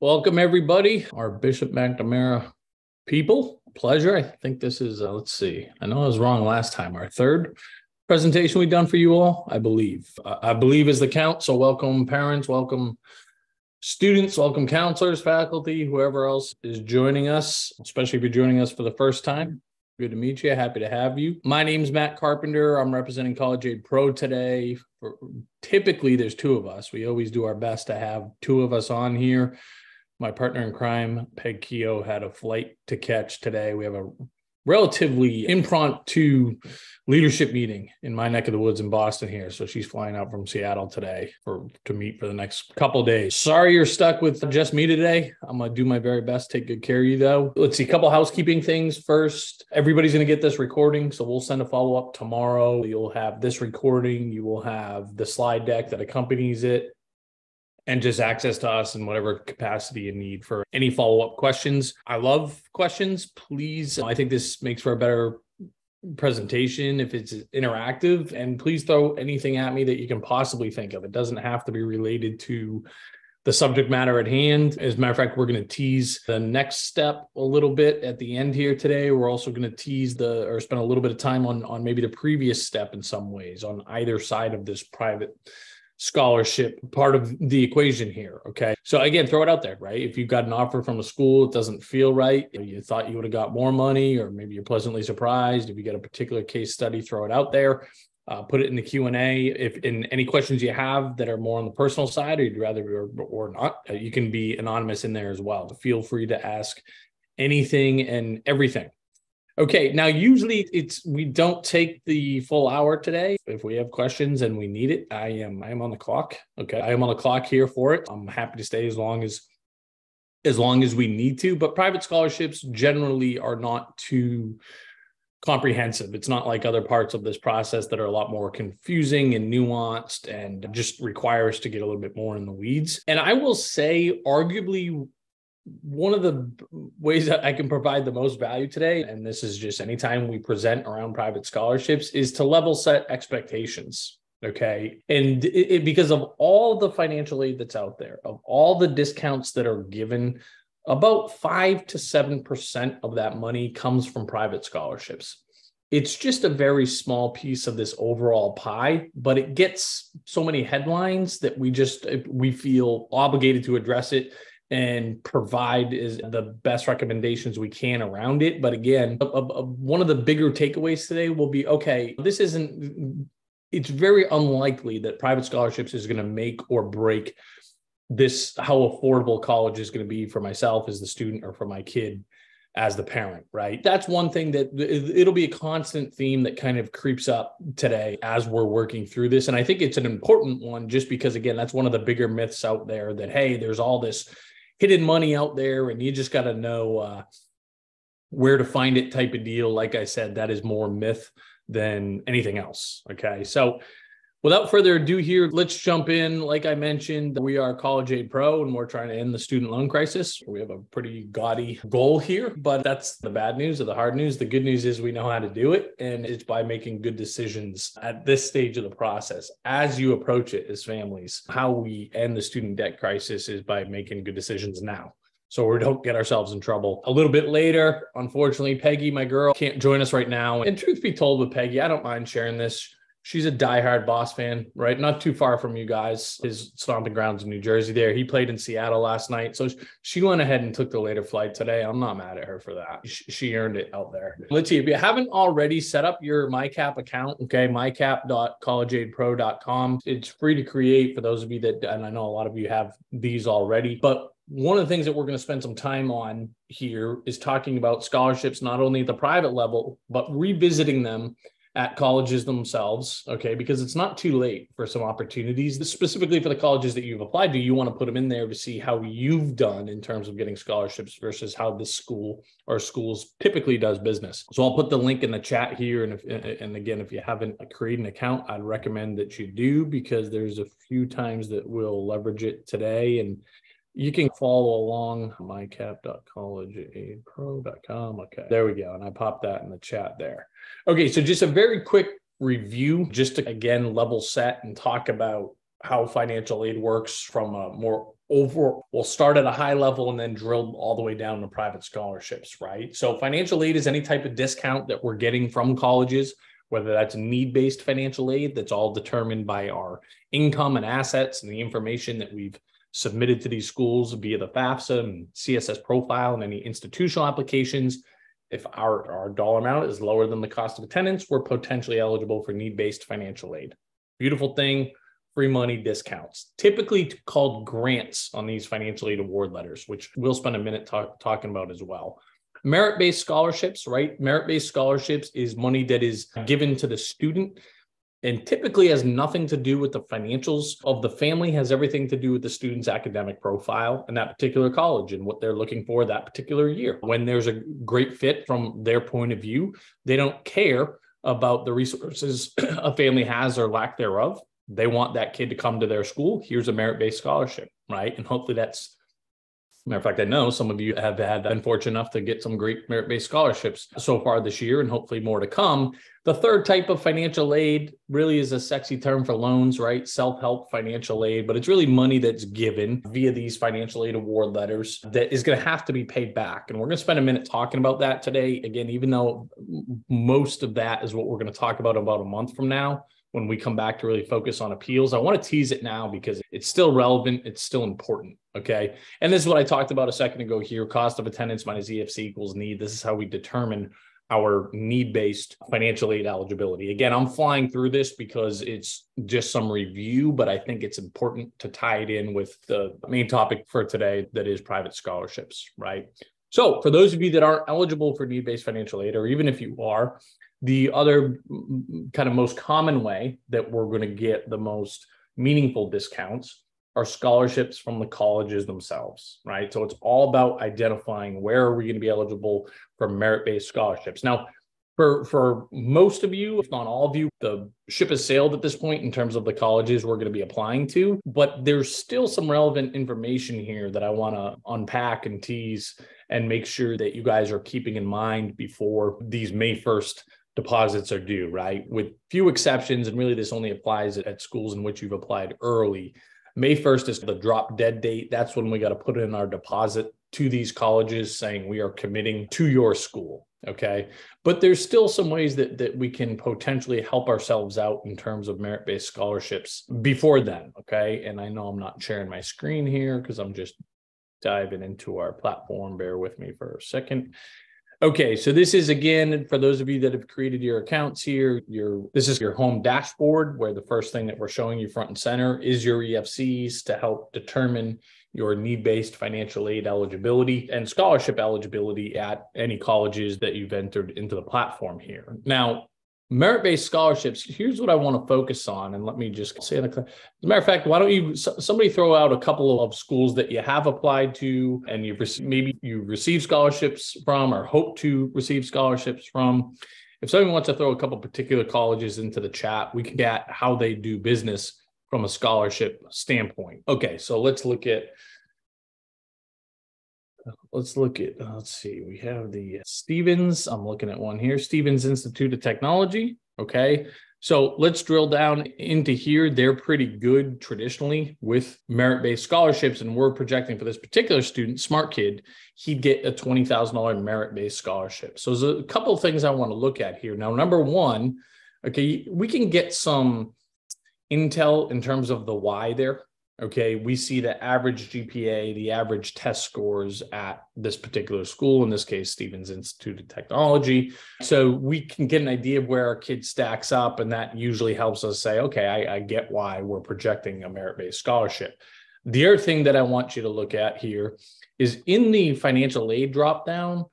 Welcome, everybody, our Bishop McNamara people. Pleasure. I think this is, uh, let's see, I know I was wrong last time. Our third presentation we've done for you all, I believe. Uh, I believe is the count. So, welcome, parents, welcome, students, welcome, counselors, faculty, whoever else is joining us, especially if you're joining us for the first time. Good to meet you. Happy to have you. My name is Matt Carpenter. I'm representing College Aid Pro today. Typically, there's two of us. We always do our best to have two of us on here. My partner in crime, Peg Keogh, had a flight to catch today. We have a relatively impromptu leadership meeting in my neck of the woods in Boston here. So she's flying out from Seattle today for to meet for the next couple days. Sorry you're stuck with just me today. I'm gonna do my very best, take good care of you though. Let's see, a couple housekeeping things first. Everybody's gonna get this recording, so we'll send a follow-up tomorrow. You'll have this recording, you will have the slide deck that accompanies it and just access to us in whatever capacity you need for any follow up questions. I love questions. Please, I think this makes for a better presentation if it's interactive. And please throw anything at me that you can possibly think of. It doesn't have to be related to the subject matter at hand. As a matter of fact, we're going to tease the next step a little bit at the end here today. We're also going to tease the or spend a little bit of time on on maybe the previous step in some ways on either side of this private scholarship part of the equation here. Okay. So again, throw it out there, right? If you've got an offer from a school, it doesn't feel right. You thought you would have got more money, or maybe you're pleasantly surprised. If you get a particular case study, throw it out there. Uh, put it in the Q and A. If in any questions you have that are more on the personal side, or you'd rather or, or not, uh, you can be anonymous in there as well. Feel free to ask anything and everything. Okay, now usually it's we don't take the full hour today. If we have questions and we need it, I am I am on the clock. Okay, I am on the clock here for it. I'm happy to stay as long as as long as we need to. But private scholarships generally are not too comprehensive. It's not like other parts of this process that are a lot more confusing and nuanced and just require us to get a little bit more in the weeds. And I will say, arguably, one of the ways that I can provide the most value today, and this is just anytime we present around private scholarships, is to level set expectations. Okay. And it, it, because of all the financial aid that's out there, of all the discounts that are given, about five to 7% of that money comes from private scholarships. It's just a very small piece of this overall pie, but it gets so many headlines that we just we feel obligated to address it and provide is the best recommendations we can around it. But again, a, a, one of the bigger takeaways today will be okay, this isn't, it's very unlikely that private scholarships is going to make or break this, how affordable college is going to be for myself as the student or for my kid as the parent, right? That's one thing that it'll be a constant theme that kind of creeps up today as we're working through this. And I think it's an important one just because, again, that's one of the bigger myths out there that, hey, there's all this hidden money out there and you just got to know uh, where to find it type of deal. Like i said that is more myth than anything else okay? So Without further ado, here, let's jump in. Like I mentioned, we are College Aid Pro and we're trying to end the student loan crisis. We have a pretty gaudy goal here, but that's the bad news or the hard news. The good news is we know how to do it, and it's by making good decisions at this stage of the process as you approach it as families. How we end the student debt crisis is by making good decisions now so we don't get ourselves in trouble. A little bit later, unfortunately, Peggy, my girl, can't join us right now. And truth be told, with Peggy, I don't mind sharing this she's a diehard boss fan, right? Not too far from you guys. His stomping grounds in New Jersey there. He played in Seattle last night. So she went ahead and took the later flight today. I'm not mad at her for that. She earned it out there. Let's see. If you haven't already set up your MyCap account, okay, mycap.collegeaidpro.com. It's free to create for those of you that, and I know a lot of you have these already, but one of the things that we're going to spend some time on here is talking about scholarships, not only at the private level, but revisiting them at colleges themselves, okay, because it's not too late for some opportunities. Specifically for the colleges that you've applied to, you want to put them in there to see how you've done in terms of getting scholarships versus how this school or schools typically does business. So I'll put the link in the chat here. And if, and again, if you haven't created an account, I'd recommend that you do because there's a few times that we'll leverage it today and you can follow along mycap.collegeaidpro.com. Okay, there we go. And I popped that in the chat there. Okay, so just a very quick review, just to again level set and talk about how financial aid works from a more over we'll start at a high level and then drill all the way down to private scholarships right so financial aid is any type of discount that we're getting from colleges whether that's need-based financial aid that's all determined by our income and assets and the information that we've submitted to these schools via the FAFSA and CSS profile and any institutional applications. If our, our dollar amount is lower than the cost of attendance, we're potentially eligible for need-based financial aid. Beautiful thing free money discounts, typically called grants on these financial aid award letters, which we'll spend a minute talk, talking about as well. Merit based scholarships, right? Merit based scholarships is money that is given to the student and typically has nothing to do with the financials of the family has everything to do with the student's academic profile and that particular college and what they're looking for that particular year when there's a great fit from their point of view they don't care about the resources a family has or lack thereof they want that kid to come to their school. Here's a merit based scholarship, right? And hopefully that's Matter of fact, I know some of you have had been fortunate enough to get some great merit based scholarships so far this year and hopefully more to come. The third type of financial aid really is a sexy term for loans, right? Self help financial aid, but it's really money that's given via these financial aid award letters that is going to have to be paid back. And we're going to spend a minute talking about that today. Again, even though most of that is what we're going to talk about about a month from now when we come back to really focus on appeals. I want to tease it now because it's still relevant, it's still important. Okay. And this is what I talked about a second ago here cost of attendance minus EFC equals need. This is how we determine our need based financial aid eligibility. Again, I'm flying through this because it's just some review, but I think it's important to tie it in with the main topic for today that is private scholarships, right? So, for those of you that aren't eligible for need based financial aid, or even if you are, the other kind of most common way that we're going to get the most meaningful discounts are scholarships from the colleges themselves, right? So it's all about identifying where are we going to be eligible for merit-based scholarships. Now, for for most of you, if not all of you, the ship has sailed at this point in terms of the colleges we're going to be applying to. But there's still some relevant information here that I want to unpack and tease and make sure that you guys are keeping in mind before these May 1st deposits are due, right? With few exceptions, and really this only applies at schools in which you've applied early. May 1st is the drop dead date. That's when we got to put in our deposit to these colleges saying we are committing to your school. Okay. But there's still some ways that, that we can potentially help ourselves out in terms of merit based scholarships before then. Okay. And I know I'm not sharing my screen here because I'm just diving into our platform. Bear with me for a second. Okay, so this is again for those of you that have created your accounts here. Your this is your home dashboard where the first thing that we're showing you front and center is your EFCs to help determine your need-based financial aid eligibility and scholarship eligibility at any colleges that you've entered into the platform here. Now, merit-based scholarships here's what i want to focus on and let me just say as a matter of fact why don't you somebody throw out a couple of schools that you have applied to and you've received, maybe you receive scholarships from or hope to receive scholarships from. If somebody wants to throw a couple particular colleges into the chat we can get how they do business from a scholarship standpoint. Okay so let's look at let's look at uh, let's see we have the stevens. I'm looking at one here stevens institute of technology okay? So let's drill down into here. They're pretty good traditionally with merit-based scholarships and we're projecting for this particular student smart kid he'd get a $20000 merit-based scholarship. So there's a couple of things i want to look at here. Now number one okay we can get some intel in terms of the why there okay, we see the average GPA, the average test scores at this particular school, in this case, Stevens Institute of Technology. So we can get an idea of where our kid stacks up, and that usually helps us say, okay, I, I get why we're projecting a merit based scholarship. The other thing that I want you to look at here is in the financial aid drop down,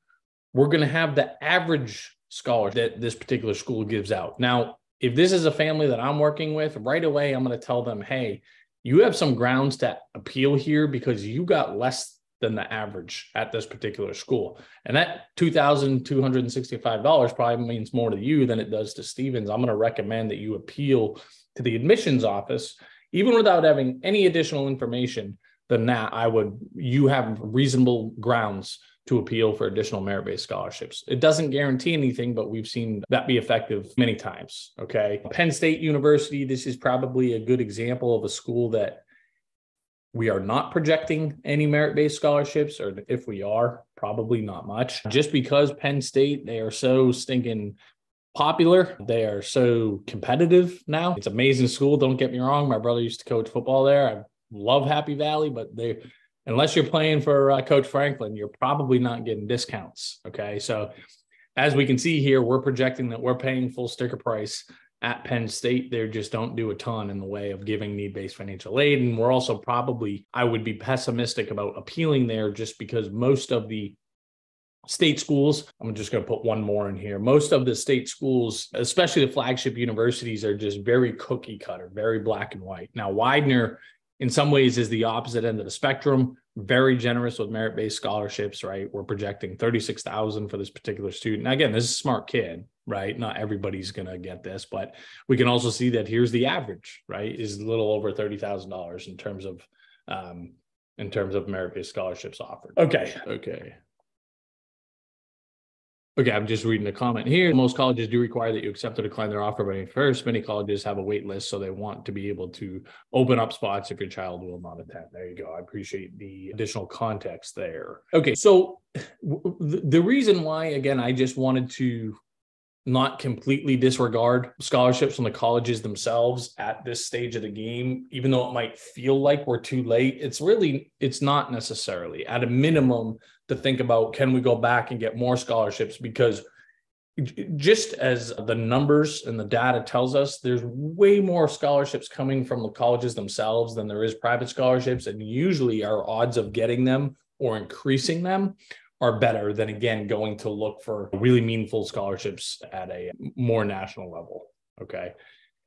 we're going to have the average scholarship that this particular school gives out. Now, if this is a family that I'm working with, right away, I'm going to tell them, hey, you have some grounds to appeal here because you got less than the average at this particular school. And that $2,265 probably means more to you than it does to Stevens. I'm going to recommend that you appeal to the admissions office, even without having any additional information than that. I would, you have reasonable grounds to appeal for additional merit based scholarships. It doesn't guarantee anything, but we've seen that be effective many times. Okay. Penn State University, this is probably a good example of a school that we are not projecting any merit based scholarships, or if we are, probably not much. Just because Penn State, they are so stinking popular. They are so competitive now. It's amazing school. Don't get me wrong. My brother used to coach football there. I love Happy Valley, but they, unless you're playing for uh, Coach Franklin, you're probably not getting discounts. Okay. So, as we can see here, we're projecting that we're paying full sticker price at Penn State, they just don't do a ton in the way of giving need based financial aid. And we're also probably, I would be pessimistic about appealing there just because most of the state schools, I'm just going to put one more in here. Most of the state schools, especially the flagship universities, are just very cookie cutter, very black and white. Now, Widener, in some ways, is the opposite end of the spectrum very generous with merit-based scholarships, right? We're projecting 36,000 for this particular student. Again, this is a smart kid, right? Not everybody's going to get this, but we can also see that here's the average, right? Is a little over $30,000 in terms of um, in terms of merit-based scholarships offered. Okay. Okay. Okay, I'm just reading the comment here. Most colleges do require that you accept or decline their offer by first. Many colleges have a wait list, so they want to be able to open up spots if your child will not attend. There you go. I appreciate the additional context there. Okay, so the reason why, again, I just wanted to not completely disregard scholarships from the colleges themselves at this stage of the game even though it might feel like we're too late it's really it's not necessarily at a minimum to think about can we go back and get more scholarships? Because just as the numbers and the data tells us there's way more scholarships coming from the colleges themselves than there is private scholarships. And usually our odds of getting them or increasing them are better than again going to look for really meaningful scholarships at a more national level. Okay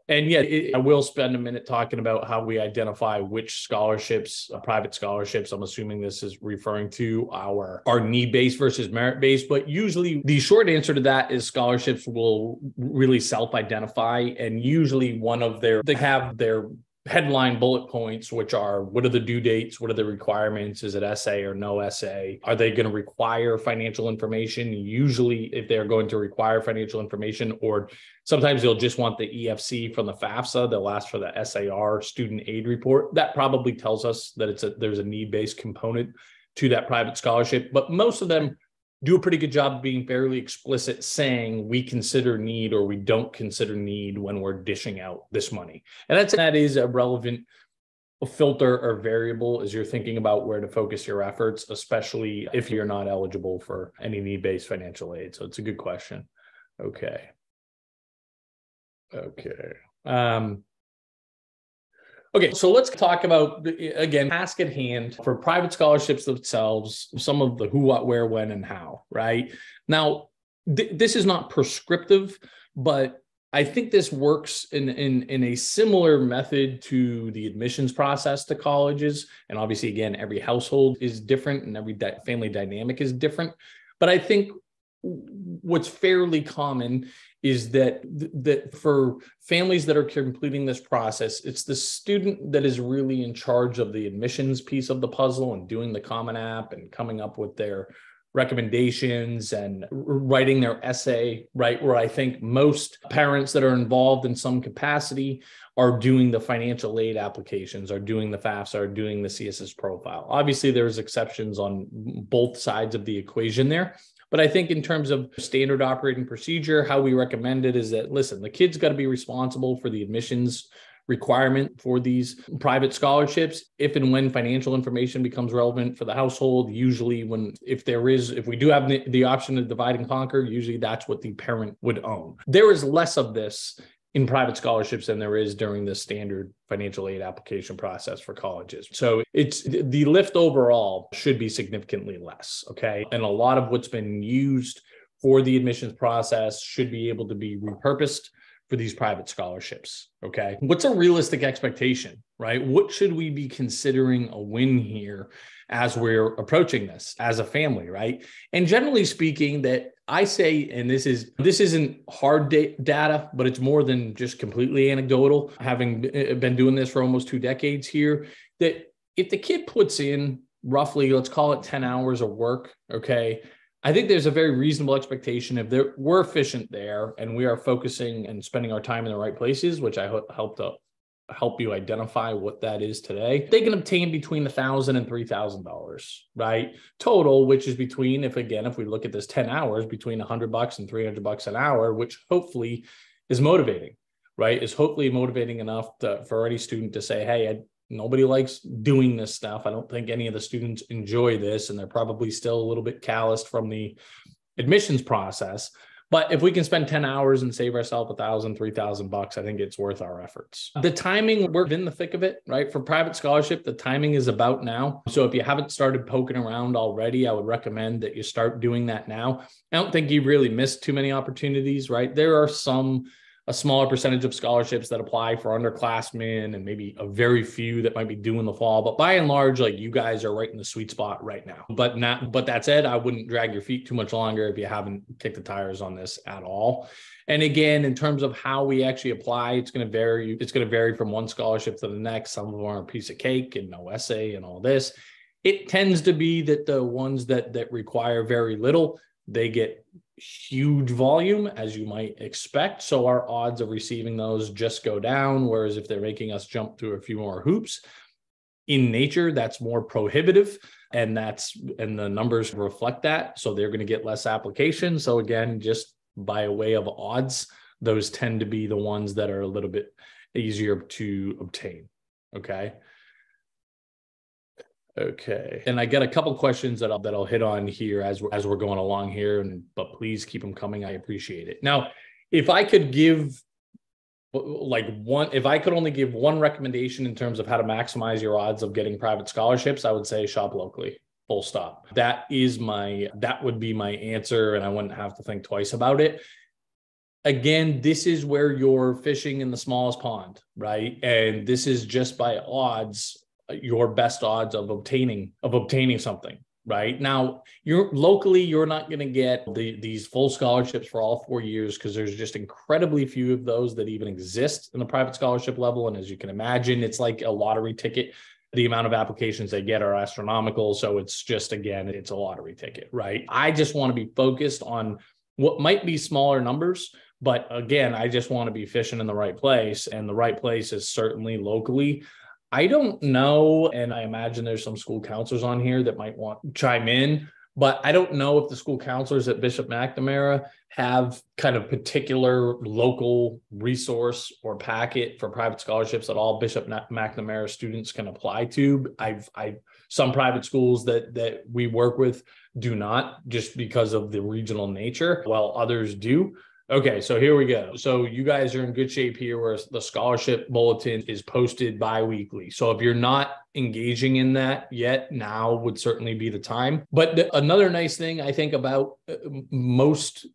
and yeah, it, I will spend a minute talking about how we identify which scholarships, uh, private scholarships. I'm assuming this is referring to our our need based versus merit based, but usually the short answer to that is scholarships will really self identify, and usually one of their they have their headline bullet points, which are what are the due dates? What are the requirements? Is it essay or no essay? Are they going to require financial information? Usually, if they're going to require financial information, or sometimes they'll just want the EFC from the FAFSA, they'll ask for the SAR student aid report. That probably tells us that it's a there's a need based component to that private scholarship. But most of them do a pretty good job of being fairly explicit saying we consider need or we don't consider need when we're dishing out this money. And that's that is a relevant filter or variable as you're thinking about where to focus your efforts, especially if you're not eligible for any need-based financial aid. So it's a good question. Okay. Okay. Um, Okay, so let's talk about again, task at hand for private scholarships themselves, some of the who, what, where, when, and how, right? Now, th- this is not prescriptive, but I think this works in, in, in a similar method to the admissions process to colleges. And obviously, again, every household is different and every di- family dynamic is different. But I think what's fairly common is that that for families that are completing this process it's the student that is really in charge of the admissions piece of the puzzle and doing the common app and coming up with their recommendations and writing their essay right? Where i think most parents that are involved in some capacity are doing the financial aid applications are doing the fafsa are doing the css profile. Obviously there's exceptions on both sides of the equation there but I think in terms of standard operating procedure, how we recommend it is that listen, the kid's got to be responsible for the admissions requirement for these private scholarships. If and when financial information becomes relevant for the household usually when if there is if we do have the, the option to divide and conquer usually that's what the parent would own. There is less of this in private scholarships than there is during the standard financial aid application process for colleges. So it's the lift overall should be significantly less. Okay. And a lot of what's been used for the admissions process should be able to be repurposed for these private scholarships. Okay. What's a realistic expectation, right? What should we be considering a win here as we're approaching this as a family, right? And generally speaking, that I say, and this is this isn't hard da- data, but it's more than just completely anecdotal. Having eh, been doing this for almost two decades here, that if the kid puts in roughly, let's call it 10 hours of work. Okay. I think there's a very reasonable expectation if there, we're efficient there and we are focusing and spending our time in the right places, which I hope help to uh, help you identify what that is today. They can obtain between a thousand and three thousand dollars, right? Total, which is between, if again, if we look at this 10 hours, between hundred bucks and 300 bucks an hour, which hopefully is motivating, right? Is hopefully motivating enough to, for any student to say, hey, I, nobody likes doing this stuff. I don't think any of the students enjoy this, and they're probably still a little bit calloused from the admissions process. But if we can spend 10 hours and save ourselves a thousand, three thousand bucks, I think it's worth our efforts. The timing, we're in the thick of it, right? For private scholarship, the timing is about now. So if you haven't started poking around already, I would recommend that you start doing that now. I don't think you've really missed too many opportunities, right? There are some a smaller percentage of scholarships that apply for underclassmen and maybe a very few that might be due in the fall. But by and large, like you guys are right in the sweet spot right now. But not, but that said, I wouldn't drag your feet too much longer if you haven't kicked the tires on this at all. And again, in terms of how we actually apply, it's going to vary. It's going to vary from one scholarship to the next. Some of them are a piece of cake and no essay and all this. It tends to be that the ones that that require very little, they get huge volume as you might expect. So our odds of receiving those just go down. Whereas if they're making us jump through a few more hoops, in nature, that's more prohibitive. And that's and the numbers reflect that. So they're going to get less applications. So again, just by way of odds, those tend to be the ones that are a little bit easier to obtain. Okay. Okay. And I get a couple questions that I'll that I'll hit on here as we're, as we're going along here and but please keep them coming. I appreciate it. Now, if I could give like one if I could only give one recommendation in terms of how to maximize your odds of getting private scholarships, I would say shop locally. Full stop. That is my that would be my answer and I wouldn't have to think twice about it again, this is where you're fishing in the smallest pond, right? And this is just by odds your best odds of obtaining of obtaining something right? Now you're locally you're not going to get the, these full scholarships for all four years because there's just incredibly few of those that even exist in the private scholarship level. And as you can imagine it's like a lottery ticket. The amount of applications they get are astronomical. So it's just again it's a lottery ticket right? I just want to be focused on what might be smaller numbers but again i just want to be fishing in the right place. And the right place is certainly locally I don't know, and I imagine there's some school counselors on here that might want chime in, but I don't know if the school counselors at Bishop McNamara have kind of particular local resource or packet for private scholarships that all Bishop McNamara students can apply to. I've I some private schools that that we work with do not just because of the regional nature, while others do. Okay, so here we go. So you guys are in good shape here where the scholarship bulletin is posted bi-weekly. So if you're not engaging in that yet, now would certainly be the time. But the, another nice thing I think about uh, most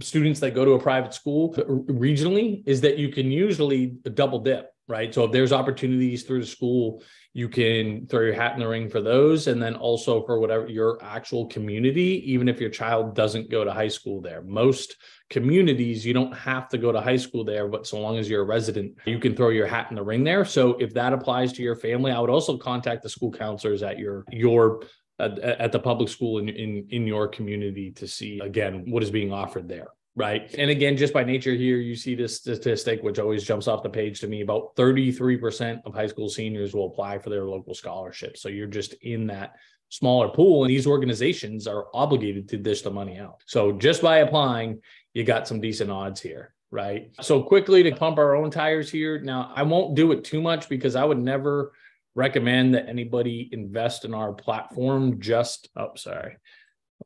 students that go to a private school regionally is that you can usually double dip, right? So if there's opportunities through the school you can throw your hat in the ring for those and then also for whatever your actual community even if your child doesn't go to high school there. Most communities you don't have to go to high school there but so long as you're a resident you can throw your hat in the ring there. So if that applies to your family i would also contact the school counselors at your your at, at the public school in, in in your community to see again what is being offered there right? And again, just by nature here, you see this statistic, which always jumps off the page to me about 33% of high school seniors will apply for their local scholarship. So you're just in that smaller pool, and these organizations are obligated to dish the money out. So just by applying, you got some decent odds here. Right. So quickly to pump our own tires here. Now, I won't do it too much because I would never recommend that anybody invest in our platform just, oh, sorry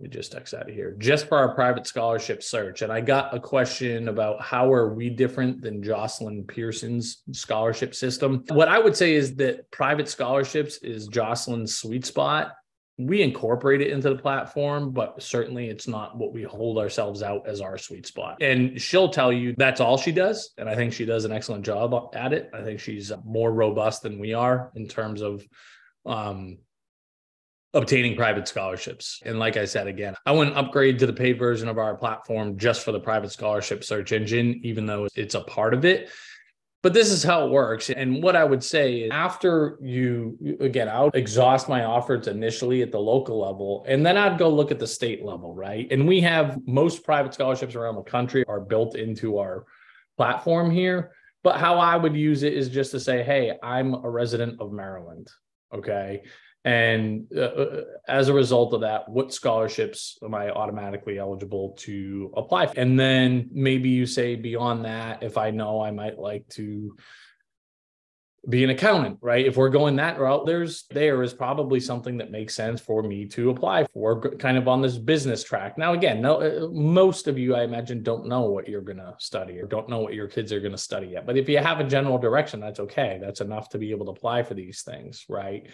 me just X out of here, just for our private scholarship search. And I got a question about how are we different than Jocelyn Pearson's scholarship system? What I would say is that private scholarships is Jocelyn's sweet spot. We incorporate it into the platform, but certainly it's not what we hold ourselves out as our sweet spot. And she'll tell you that's all she does. And I think she does an excellent job at it. I think she's more robust than we are in terms of um, obtaining private scholarships. And like I said again, I wouldn't upgrade to the paid version of our platform just for the private scholarship search engine, even though it's a part of it. but this is how it works. And what I would say is after you, again, I'll exhaust my offers initially at the local level, and then I'd go look at the state level, right? And we have most private scholarships around the country are built into our platform here. But how I would use it is just to say, hey, I'm a resident of Maryland. Okay. And uh, uh, as a result of that, what scholarships am I automatically eligible to apply for? And then maybe you say beyond that, if I know I might like to be an accountant, right? If we're going that route, there's there is probably something that makes sense for me to apply for, kind of on this business track. Now, again, no, uh, most of you, I imagine, don't know what you're going to study or don't know what your kids are going to study yet. But if you have a general direction, that's okay. That's enough to be able to apply for these things, right?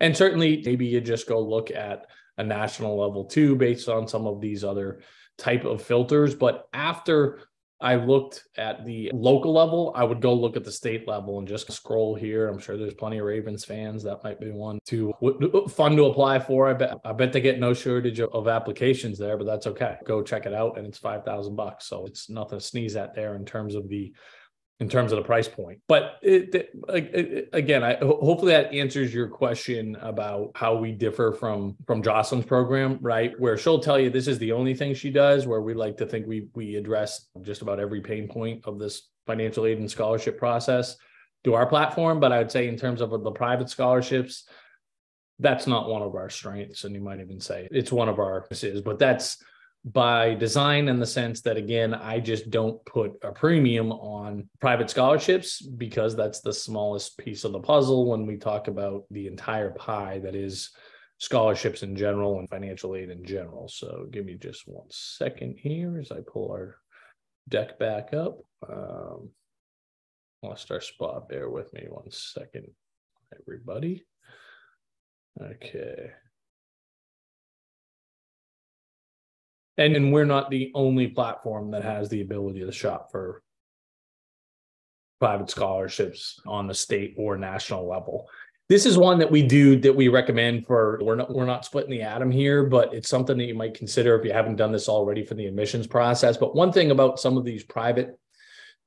And certainly, maybe you just go look at a national level too, based on some of these other type of filters. But after I looked at the local level, I would go look at the state level and just scroll here. I'm sure there's plenty of Ravens fans. That might be one to uh, fun to apply for. I bet I bet they get no shortage of, of applications there, but that's okay. Go check it out, and it's five thousand bucks. So it's nothing to sneeze at there in terms of the in terms of the price point. But it, it, again, I hopefully that answers your question about how we differ from from Jocelyn's program, right? Where she'll tell you this is the only thing she does. Where we like to think we we address just about every pain point of this financial aid and scholarship process to our platform. But I would say in terms of the private scholarships, that's not one of our strengths, and you might even say it's one of our is. But that's by design in the sense that again i just don't put a premium on private scholarships because that's the smallest piece of the puzzle when we talk about the entire pie that is scholarships in general and financial aid in general. So give me just one second here as i pull our deck back up. Um, lost our spot. Bear with me one second everybody. Okay and, and we're not the only platform that has the ability to shop for private scholarships on the state or national level. This is one that we do that we recommend for we're not we're not splitting the atom here but it's something that you might consider if you haven't done this already for the admissions process. But one thing about some of these private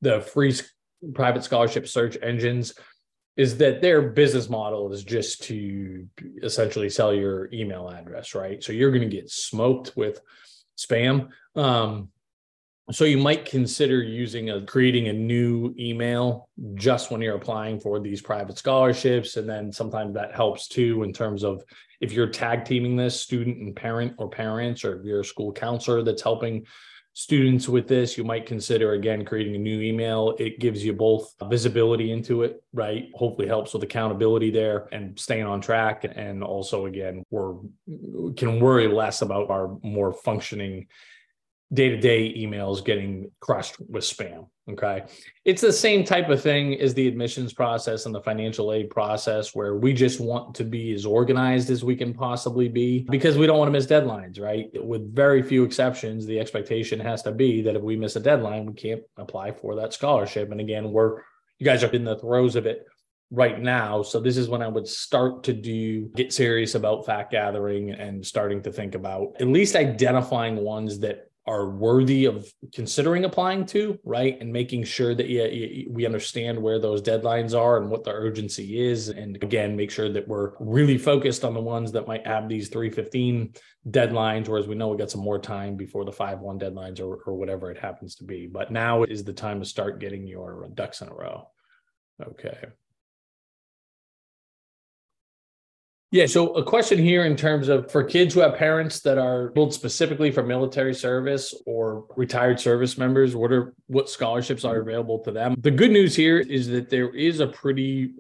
the free private scholarship search engines is that their business model is just to essentially sell your email address right? So you're going to get smoked with spam. Um, so you might consider using a creating a new email just when you're applying for these private scholarships. And then sometimes that helps too in terms of if you're tag teaming this student and parent or parents, or if you're a school counselor that's helping students with this, you might consider again creating a new email. It gives you both visibility into it, right? Hopefully helps with accountability there and staying on track. And also, again, we're can worry less about our more functioning day-to-day emails getting crushed with spam okay? It's the same type of thing as the admissions process and the financial aid process where we just want to be as organized as we can possibly be because we don't want to miss deadlines right? With very few exceptions the expectation has to be that if we miss a deadline we can't apply for that scholarship. And again we're you guys are in the throes of it right now. So this is when I would start to do get serious about fact gathering and starting to think about at least identifying ones that are worthy of considering applying to, right? And making sure that yeah, we understand where those deadlines are and what the urgency is. And again, make sure that we're really focused on the ones that might have these 315 deadlines, whereas we know we got some more time before the 5 1 deadlines or, or whatever it happens to be. But now is the time to start getting your ducks in a row. Okay. Yeah. So a question here in terms of for kids who have parents that are built specifically for military service or retired service members, what are what scholarships are available to them? The good news here is that there is a pretty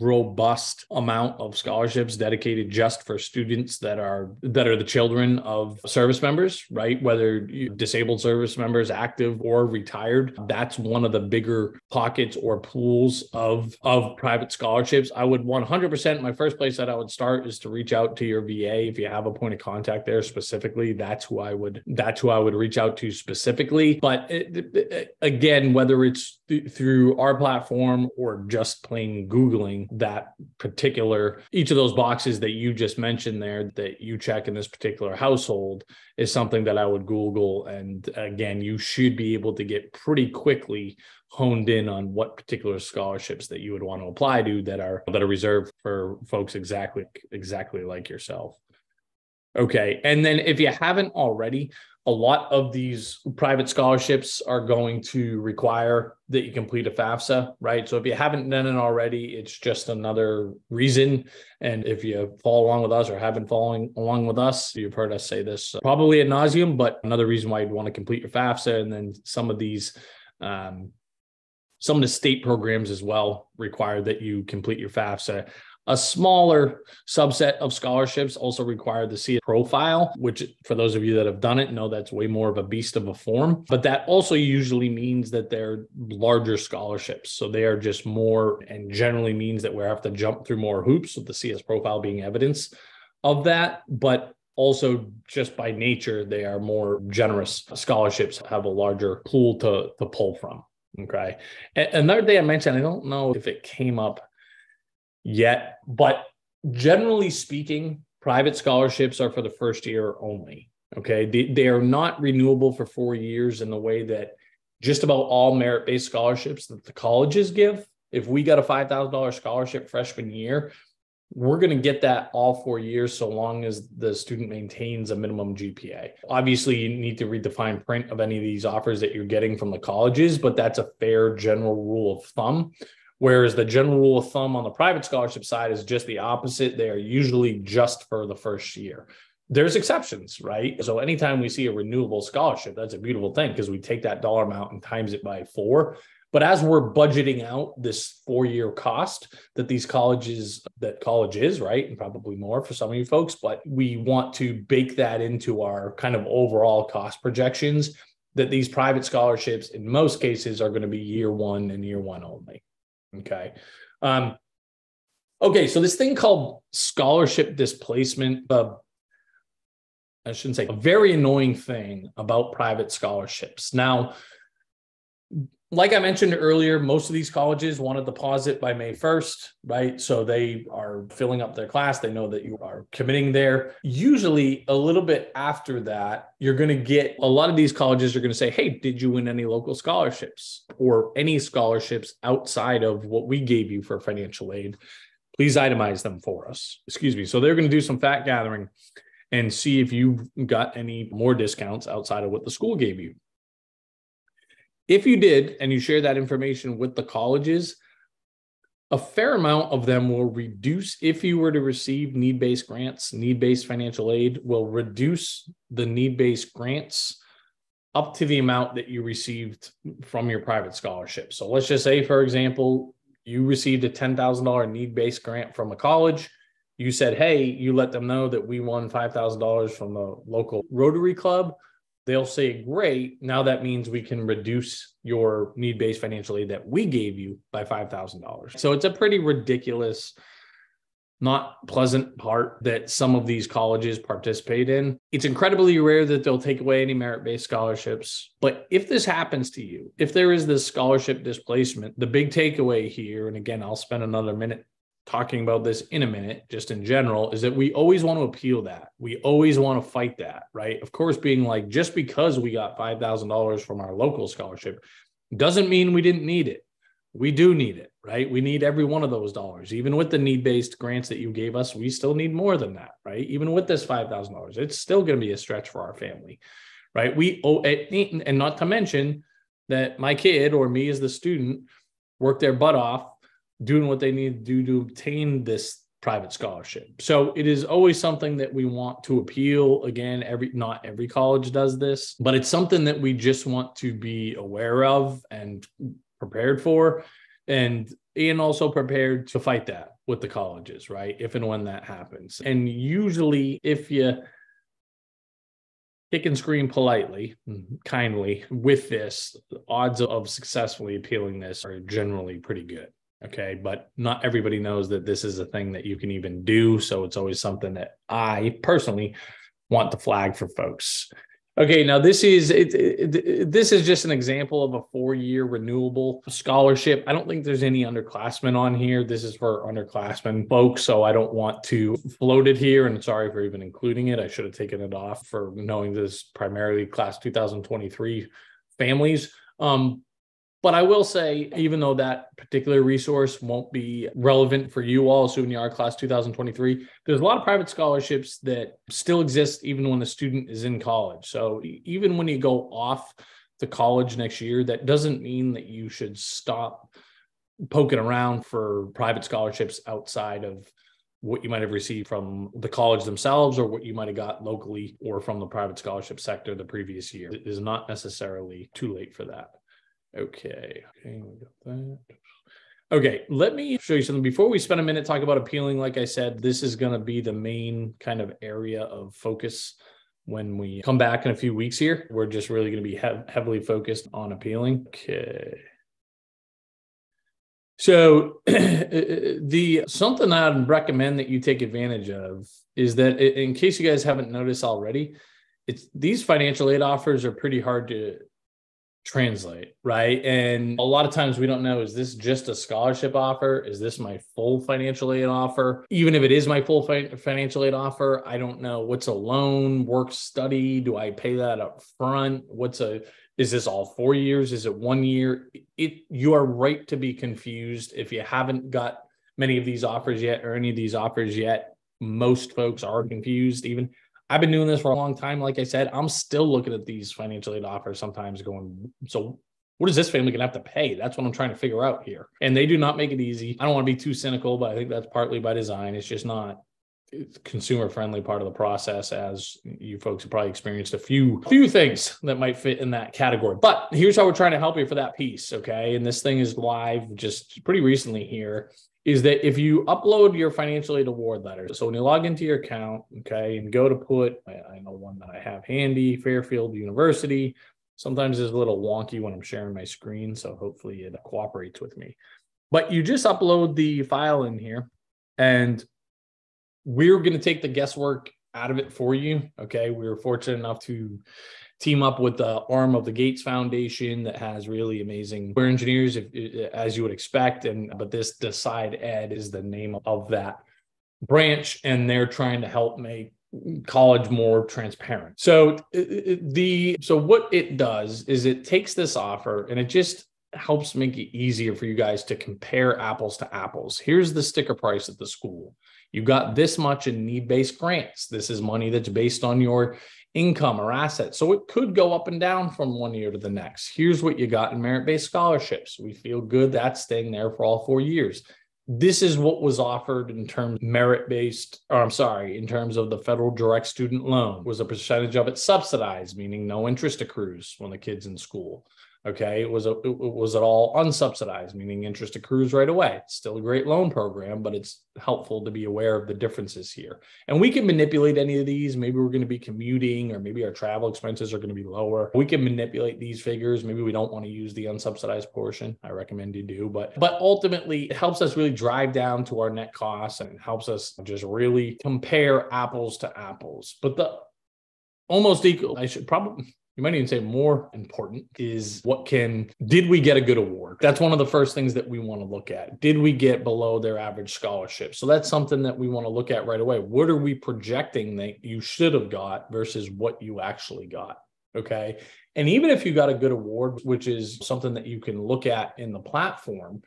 robust amount of scholarships dedicated just for students that are that are the children of service members right? Whether disabled service members active or retired that's one of the bigger pockets or pools of of private scholarships. I would 100% my first place that i would start is to reach out to your va if you have a point of contact there specifically that's who i would that's who i would reach out to specifically. But it, it, again whether it's th- through our platform or just plain Googling that particular, each of those boxes that you just mentioned there that you check in this particular household is something that I would Google. And again, you should be able to get pretty quickly honed in on what particular scholarships that you would want to apply to that are that are reserved for folks exactly exactly like yourself. Okay. And then if you haven't already, a lot of these private scholarships are going to require that you complete a FAFSA, right? So if you haven't done it already, it's just another reason. And if you follow along with us or have been following along with us, you've heard us say this probably ad nauseum, but another reason why you'd want to complete your FAFSA. And then some of these, um, some of the state programs as well require that you complete your FAFSA. A smaller subset of scholarships also require the CSS profile, which for those of you that have done it know that's way more of a beast of a form. But that also usually means that they're larger scholarships. So they are just more and generally means that we have to jump through more hoops with the CSS profile being evidence of that. But also just by nature, they are more generous scholarships, have a larger pool to, to pull from. Okay. Another thing I mentioned, I don't know if it came up yet. But generally speaking, private scholarships are for the first year only. Okay. They, they are not renewable for four years in the way that just about all merit based scholarships that the colleges give. If we got a $5,000 scholarship freshman year, we're going to get that all four years so long as the student maintains a minimum GPA. Obviously, you need to read the fine print of any of these offers that you're getting from the colleges, but that's a fair general rule of thumb. Whereas the general rule of thumb on the private scholarship side is just the opposite. They are usually just for the first year. There's exceptions, right? So anytime we see a renewable scholarship, that's a beautiful thing because we take that dollar amount and times it by four. But as we're budgeting out this four year cost that these colleges, that college is, right? And probably more for some of you folks, but we want to bake that into our kind of overall cost projections that these private scholarships, in most cases, are going to be year one and year one only. Okay. Um, okay. So this thing called scholarship displacement, uh, I shouldn't say a very annoying thing about private scholarships. Now, like I mentioned earlier, most of these colleges want to deposit by May 1st, right? So they are filling up their class. They know that you are committing there. Usually, a little bit after that, you're going to get a lot of these colleges are going to say, Hey, did you win any local scholarships or any scholarships outside of what we gave you for financial aid? Please itemize them for us. Excuse me. So they're going to do some fact gathering and see if you've got any more discounts outside of what the school gave you. If you did and you share that information with the colleges, a fair amount of them will reduce if you were to receive need-based grants, need-based financial aid will reduce the need-based grants up to the amount that you received from your private scholarship. So let's just say, for example, you received a $10,000 need-based grant from a college. You said, hey, you let them know that we won $5,000 from the local Rotary Club they'll say, Great, now that means we can reduce your need based financial aid that we gave you by $5,000. So it's a pretty ridiculous, not pleasant part that some of these colleges participate in. It's incredibly rare that they'll take away any merit based scholarships. But if this happens to you, if there is this scholarship displacement, the big takeaway here, and again, I'll spend another minute talking about this in a minute, just in general, is that we always want to appeal that. We always want to fight that, right? Of course, being like, just because we got $5,000 from our local scholarship doesn't mean we didn't need it. We do need it, right? We need every one of those dollars. Even with the need based grants that you gave us, we still need more than that, right? Even with this $5,000, it's still going to be a stretch for our family, right? We oh, owe it, and not to mention that my kid or me as the student worked their butt off doing what they need to do to obtain this private scholarship. So it is always something that we want to appeal. Again, every not every college does this, but it's something that we just want to be aware of and prepared for and and also prepared to fight that with the colleges, right? If and when that happens. And usually if you kick and scream politely, kindly with this, odds of successfully appealing this are generally pretty good. Okay. But not everybody knows that this is a thing that you can even do. So it's always something that I personally want to flag for folks. Okay, now this is it, it, this is just an example of a four-year renewable scholarship. I don't think there's any underclassmen on here. This is for underclassmen folks, so I don't want to float it here. And sorry for even including it. I should have taken it off for knowing this primarily class 2023 families. Um, but I will say, even though that particular resource won't be relevant for you all, are class 2023, there's a lot of private scholarships that still exist even when the student is in college. So even when you go off the college next year, that doesn't mean that you should stop poking around for private scholarships outside of what you might have received from the college themselves or what you might have got locally or from the private scholarship sector the previous year. It is not necessarily too late for that. Okay. Okay, we got that. Okay, let me show you something. Before we spend a minute talking about appealing, like I said, this is going to be the main kind of area of focus when we come back in a few weeks here. We're just really going to be he- heavily focused on appealing. Okay. So uh, the something I'd recommend that you take advantage of is that in case you guys haven't noticed already, it's these financial aid offers are pretty hard to translate, right? And a lot of times we don't know is this just a scholarship offer? Is this my full financial aid offer? Even if it is my full fi- financial aid offer, I don't know what's a loan, work study, do I pay that up front? What's a is this all 4 years? Is it 1 year? It you are right to be confused if you haven't got many of these offers yet or any of these offers yet. Most folks are confused even I've been doing this for a long time. Like I said, I'm still looking at these financial aid offers sometimes going, so what is this family going to have to pay? That's what I'm trying to figure out here. And they do not make it easy. I don't want to be too cynical, but I think that's partly by design. It's just not consumer friendly part of the process as you folks have probably experienced a few few things that might fit in that category but here's how we're trying to help you for that piece okay and this thing is live just pretty recently here is that if you upload your financial aid award letter, so when you log into your account, okay, and go to put, I, I know one that I have handy, Fairfield University. Sometimes it's a little wonky when I'm sharing my screen, so hopefully it cooperates with me. But you just upload the file in here, and we're going to take the guesswork out of it for you. Okay, we were fortunate enough to team up with the arm of the Gates Foundation that has really amazing software engineers, if, as you would expect. And but this Decide Ed is the name of that branch, and they're trying to help make college more transparent. So the so what it does is it takes this offer and it just helps make it easier for you guys to compare apples to apples. Here's the sticker price at the school. You got this much in need-based grants. This is money that's based on your income or assets. So it could go up and down from one year to the next. Here's what you got in merit based scholarships. We feel good that's staying there for all four years. This is what was offered in terms merit based, or I'm sorry, in terms of the federal direct student loan. Was a percentage of it subsidized, meaning no interest accrues when the kid's in school? Okay, it was a it was it all unsubsidized, meaning interest accrues right away. It's still a great loan program, but it's helpful to be aware of the differences here. And we can manipulate any of these. Maybe we're going to be commuting, or maybe our travel expenses are going to be lower. We can manipulate these figures. Maybe we don't want to use the unsubsidized portion. I recommend you do, but but ultimately it helps us really drive down to our net costs and helps us just really compare apples to apples. But the almost equal, I should probably you might even say more important is what can did we get a good award? That's one of the first things that we want to look at. Did we get below their average scholarship? So that's something that we want to look at right away. What are we projecting that you should have got versus what you actually got? Okay. And even if you got a good award which is something that you can look at in the platform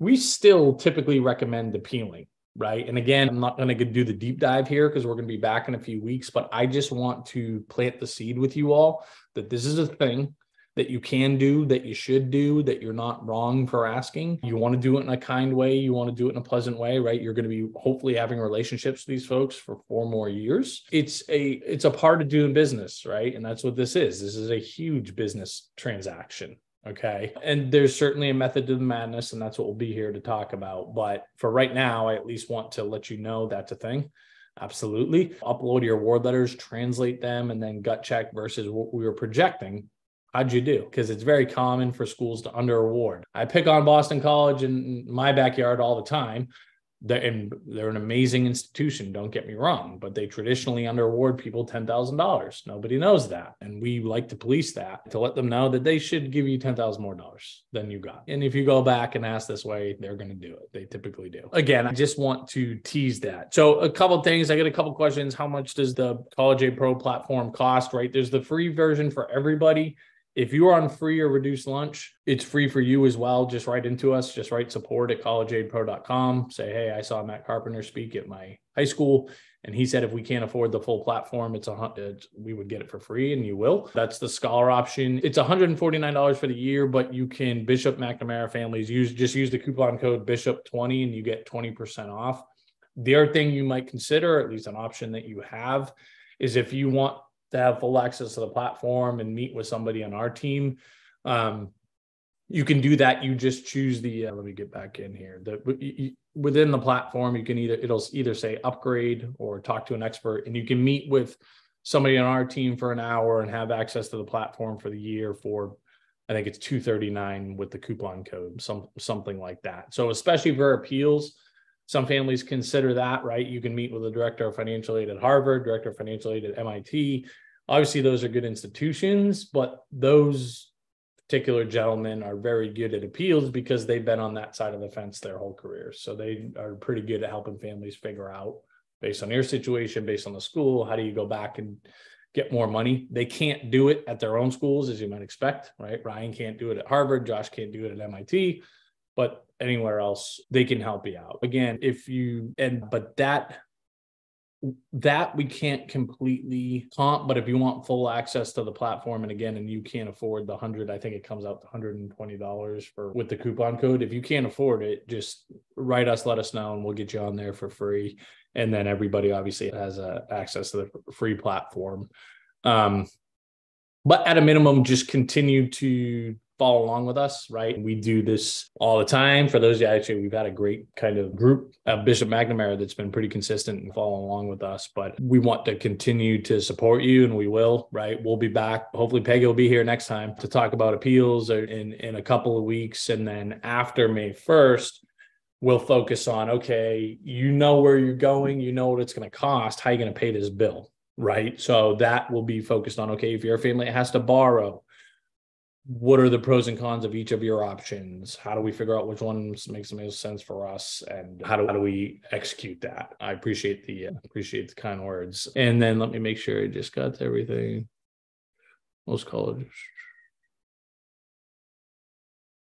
we still typically recommend appealing right? And again, I'm not going to do the deep dive here because we're going to be back in a few weeks, but I just want to plant the seed with you all that this is a thing that you can do, that you should do, that you're not wrong for asking. You want to do it in a kind way, you want to do it in a pleasant way, right? You're going to be hopefully having relationships with these folks for four more years. It's a it's a part of doing business, right? And that's what this is. This is a huge business transaction. Okay. And there's certainly a method to the madness, and that's what we'll be here to talk about. But for right now, I at least want to let you know that's a thing. Absolutely. Upload your award letters, translate them, and then gut check versus what we were projecting. How'd you do? Because it's very common for schools to under award. I pick on Boston College in my backyard all the time they're, and they're an amazing institution. Don't get me wrong, but they traditionally under award people ten thousand dollars. Nobody knows that, and we like to police that to let them know that they should give you 10000 more dollars than you got. And if you go back and ask this way, they're going to do it. They typically do. Again, I just want to tease that. So a couple things. I get a couple questions. How much does the College Aid Pro platform cost? Right, there's the free version for everybody if you are on free or reduced lunch, it's free for you as well. Just write into us, just write support at collegeaidpro.com. Say, hey, I saw Matt Carpenter speak at my high school. And he said, if we can't afford the full platform, it's a it's, we would get it for free, and you will. That's the scholar option. It's $149 for the year, but you can Bishop McNamara families use just use the coupon code Bishop20 and you get 20% off. The other thing you might consider, at least an option that you have, is if you want to have full access to the platform and meet with somebody on our team. Um, you can do that. You just choose the. Uh, let me get back in here. The within the platform, you can either it'll either say upgrade or talk to an expert, and you can meet with somebody on our team for an hour and have access to the platform for the year for I think it's 239 with the coupon code, some something like that. So especially for appeals, some families consider that, right? You can meet with the director of financial aid at Harvard, director of financial aid at MIT. Obviously, those are good institutions, but those particular gentlemen are very good at appeals because they've been on that side of the fence their whole careers. So they are pretty good at helping families figure out based on your situation, based on the school, how do you go back and get more money? They can't do it at their own schools, as you might expect, right? Ryan can't do it at Harvard, Josh can't do it at MIT, but anywhere else they can help you out. Again if you and but that that we can't completely comp but if you want full access to the platform and again and you can't afford the 100 i think it comes out to 120 dollars for with the coupon code. If you can't afford it just write us let us know and we'll get you on there for free. And then everybody obviously has uh, access to the free platform. Um but at a minimum just continue to follow along with us, right? We do this all the time. For those of you, actually, we've had a great kind of group of Bishop McNamara that's been pretty consistent and following along with us. But we want to continue to support you, and we will, right? We'll be back. Hopefully, Peggy will be here next time to talk about appeals in in a couple of weeks, and then after May first. We'll focus on okay, you know where you're going, you know what it's going to cost. How are you going to pay this bill? Right. So that will be focused on okay, if you're a family has to borrow, what are the pros and cons of each of your options? How do we figure out which one makes the most sense for us, and how do how do we execute that? I appreciate the uh, appreciate the kind words, and then let me make sure I just got everything. Most colleges.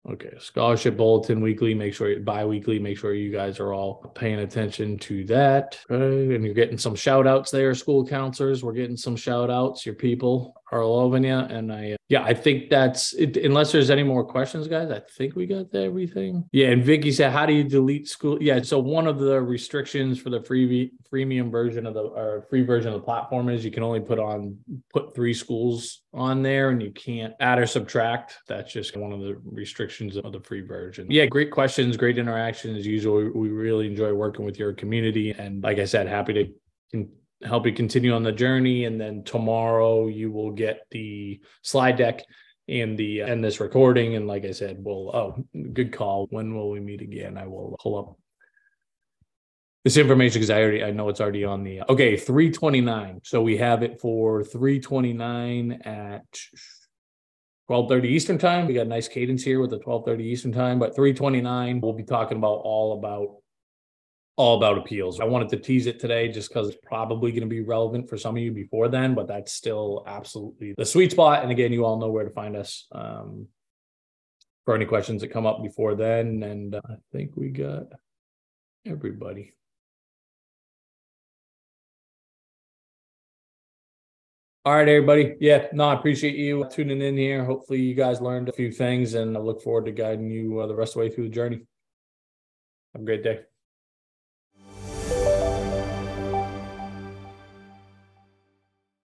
Okay, scholarship bulletin weekly. Make sure bi-weekly. Make sure you guys are all paying attention to that. Okay. And you're getting some shout outs there, school counselors. We're getting some shout outs. Your people are loving. And I, uh, yeah, I think that's it. Unless there's any more questions, guys, I think we got everything. Yeah. And Vicky said, how do you delete school? Yeah. So one of the restrictions for the free freemium version of the or free version of the platform is you can only put on put three schools on there and you can't add or subtract. That's just one of the restrictions of the free version. Yeah, great questions, great interaction as usual. We really enjoy working with your community. And like I said, happy to help you continue on the journey. And then tomorrow you will get the slide deck and the uh, and this recording. And like I said, we'll oh good call. When will we meet again? I will pull up this information because I already I know it's already on the uh, okay 329. So we have it for 329 at 12:30 Eastern time. We got a nice cadence here with the 12:30 Eastern time, but 329 we'll be talking about all about all about appeals. I wanted to tease it today just because it's probably going to be relevant for some of you before then, but that's still absolutely the sweet spot. And again, you all know where to find us um, for any questions that come up before then. And uh, I think we got everybody. All right, everybody. Yeah, no, I appreciate you tuning in here. Hopefully, you guys learned a few things, and I look forward to guiding you uh, the rest of the way through the journey. Have a great day.